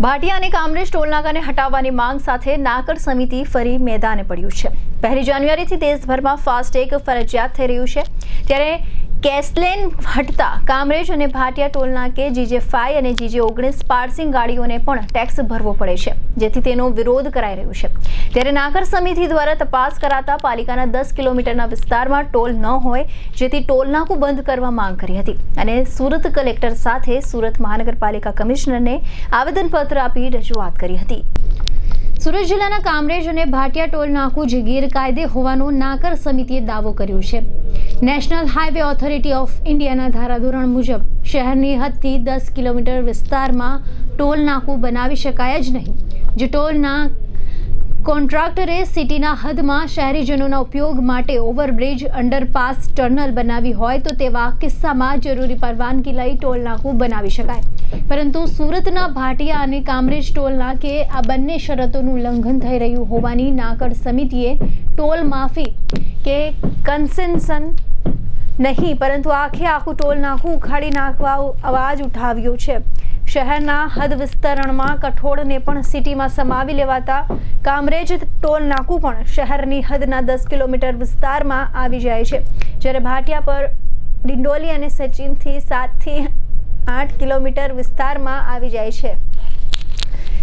ભાટિયા અને કામરેજ ટોલનાકાને હટાવવાની માંગ સાથે નાકર સમિતિ ફરી મેદાને પડ્યું છે. પહેલી જાન્યુઆરીથી દેશભરમાં ફાસ્ટેગ ફરજિયાત થઈ રહ્યું છે. ત્યારે કેસલેન હટતા કામરેજ અને ભાટિયા ટોલનાકે જીજે ફાઈ અને જીજે ઓગણીસ પાર્સિંગ ગાડીઓને પણ ટેક્સ ભરવો પડે છે, જેથી તેનો વિરોધ કરાઈ રહ્યો છે. ત્યારે નાગર સમિતિ દ્વારા તપાસ કરાતા પાલિકાના દસ કિલોમીટરના વિસ્તારમાં ટોલ ન હોય, જેથી ટોલનાકું બંધ કરવા માંગ કરી હતી. અને સુરત કલેક્ટર સાથે સુરત મહાનગરપાલિકા કમિશનરને આવેદનપત્ર આપી રજૂઆત કરી હતી. સુરત જિલ્લાના કામરેજ અને ભાટિયા ટોલ નાકું જે ગેરકાયદે હોવાનો નાકર સમિતિએ દાવો કર્યો છે. નેશનલ હાઈવે ઓથોરિટી ઓફ ઇન્ડિયાના ધારાધોરણ મુજબ શહેરની હદથી દસ કિલોમીટર વિસ્તારમાં ટોલ નાકું બનાવી શકાય જ નહીં. જે ટોલના કોન્ટ્રાક્ટરે સિટીના હદમાં શહેરીજનોના ઉપયોગ માટે ઓવરબ્રિજ, અંડરપાસ ટર્નલ બનાવી હોય તો તેવા કિસ્સામાં જરૂરી પરવાનગી લઈ ટોલ નાકું બનાવી શકાય. પરંતુ સુરતના ભાટિયા અને કામરેજ ટોલ નાકે આ બંને શરતોનું ઉલ્લંઘન થઈ રહ્યું હોવાની નાકડ સમિતિએ ટોલ માફી કે કન્સેન્સન નહીં, પરંતુ આખે આખું ટોલ નાકું ઉખાડી નાખવા અવાજ ઉઠાવ્યો છે. શહેરના હદ વિસ્તરણમાં કઠોળને પણ સિટીમાં સમાવી લેવાતા કામરેજ ટોલ નાકું પણ શહેરની હદના દસ કિલોમીટર વિસ્તારમાં આવી જાય છે. જ્યારે ભાટિયા પર ડિંડોલી અને સચિનથી સાતથી આઠ કિલોમીટર વિસ્તારમાં આવી જાય છે.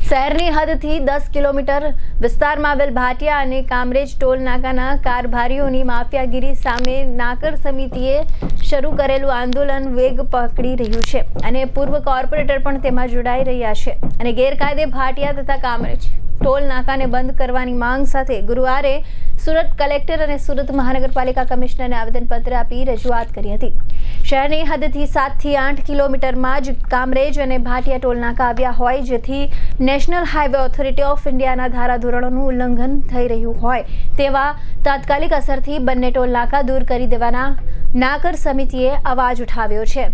શહેરની હદથી દસ કિલોમીટર વિસ્તારમાં આવેલ ભાટિયા અને કામરેજ ટોલ નાકાના કારભારીઓની માફિયાગીરી સામે નાકર સમિતિએ શરૂ કરેલું આંદોલન વેગ પકડી રહ્યું છે અને પૂર્વ કોર્પોરેટર પણ તેમાં જોડાઈ રહ્યા છે અને ગેરકાયદે ભાટિયા તથા કામરેજ ટોલ નાકાને બંધ કરવાની માંગ સાથે ગુરુવારે સુરત કલેક્ટર અને સુરત મહાનગરપાલિકા કમિશનરને આવેદનપત્ર આપી રજૂઆત કરી હતી. શહેરની હદથી સાતથી આઠ કિલોમીટરમાં જ કામરેજ અને ભાટિયા ટોલ નાકા આવ્યા હોય જેથી નેશનલ હાઈવે ઓથોરિટી ઓફ ઇન્ડિયાના ધારાધોરણોનું ઉલ્લંઘન થઈ રહ્યું હોય તેવા તાત્કાલિક અસરથી બંને ટોલ નાકા દૂર કરી દેવાના નાકર સમિતિએ અવાજ ઉઠાવ્યો છે.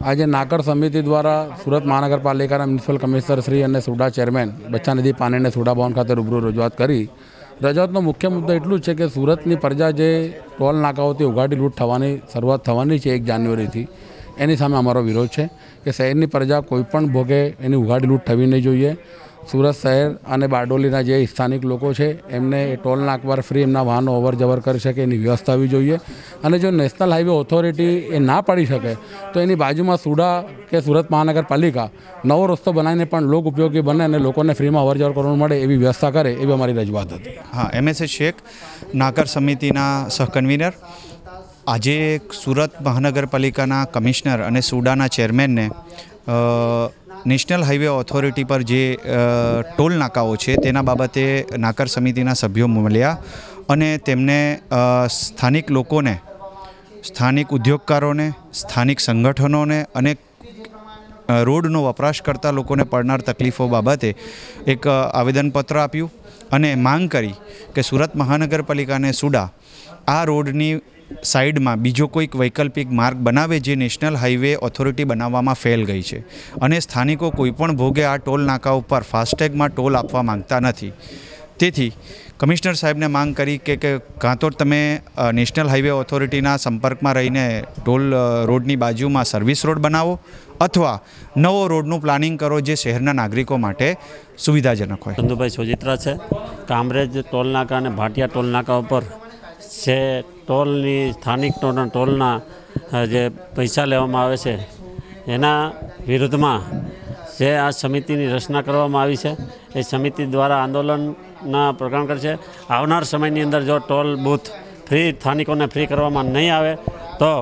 આજે નાકર સમિતિ દ્વારા સુરત મહાનગરપાલિકાના મ્યુનિસિપલ કમિશનર શ્રી અને સુડા ચેરમેન બચ્ચાનિધિ પાનેને સુડા ભવન ખાતે રૂબરૂ રજૂઆત કરી. રજૂઆતનો મુખ્ય મુદ્દો એટલું છે કે સુરતની પ્રજા જે ટોલ નાકાઓથી ઉઘાડી લૂંટ થવાની શરૂઆત થવાની છે એક જાન્યુઆરીથી, એની સામે અમારો વિરોધ છે કે શહેરની પ્રજા કોઈપણ ભોગે એની ઉઘાડી લૂંટ થવી નહીં જોઈએ. સુરત શહેર અને બારડોલીના જે સ્થાનિક લોકો છે, એમને ટોલ નાકવાર ફ્રી એમના વાહનો અવર જવર કરી શકે, એની વ્યવસ્થા હોવી જોઈએ. અને જો નેશનલ હાઈવે ઓથોરિટી એ ના પાડી શકે, તો એની બાજુમાં સુડા કે સુરત મહાનગરપાલિકા નવો રસ્તો બનાવીને પણ લોક ઉપયોગી બને અને લોકોને ફ્રીમાં અવર જવર કરવાનું મળે એવી વ્યવસ્થા કરે, એવી અમારી રજૂઆત હતી. હા, એમએસએ શેખ નાગર સમિતિના સહકન્વીનર. આજે સુરત મહાનગરપાલિકાના કમિશનર અને સુડાના ચેરમેનને નેશનલ હાઈવે ઓથોરિટી પર જે ટોલ નાકાઓ છે, તેના બાબતે નાકર સમિતિના સભ્યો મળ્યા અને તેમને સ્થાનિક લોકોને, સ્થાનિક ઉદ્યોગકારોને, સ્થાનિક સંગઠનોને અને રોડનો વપરાશ કરતા લોકોને પડનાર તકલીફો બાબતે એક આવેદનપત્ર આપ્યું અને માંગ કરી કે સુરત મહાનગરપાલિકાને સુડા આ રોડની સાઈડમાં બીજો કોઈક વૈકલ્પિક માર્ગ બનાવે જે નેશનલ હાઈવે ઓથોરિટી બનાવવામાં ફેલ ગઈ છે. અને સ્થાનિકો કોઈપણ ભોગે આ ટોલ નાકા ઉપર ફાસ્ટેગમાં ટોલ આપવા માંગતા નથી. તેથી કમિશનર સાહેબને માંગ કરી કે કે કાં તો તમે નેશનલ હાઈવે ઓથોરિટીના સંપર્કમાં રહીને ટોલ રોડની બાજુમાં સર્વિસ રોડ બનાવો અથવા નવો રોડનું પ્લાનિંગ કરો જે શહેરના નાગરિકો માટે સુવિધાજનક હોય. ચંદુભાઈ સોજિત્રા છે. કામરેજ ટોલ નાકા અને ભાટિયા ટોલ નાકા ઉપર જે ટોલની, સ્થાનિક ટોલ ટોલના જે પૈસા લેવામાં આવે છે, એના વિરુદ્ધમાં જે આ સમિતિની રચના કરવામાં આવી છે, એ સમિતિ દ્વારા આંદોલનના પ્રકરણ કરશે આવનાર સમયની અંદર જો ટોલ બૂથ ફ્રી, સ્થાનિકોને ફ્રી કરવામાં નહીં આવે, તો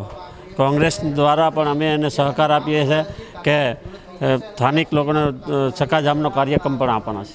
કોંગ્રેસ દ્વારા પણ અમે એને સહકાર આપીએ છીએ કે સ્થાનિક લોકોને સકાજામનો કાર્યક્રમ પણ આપવાનો છે.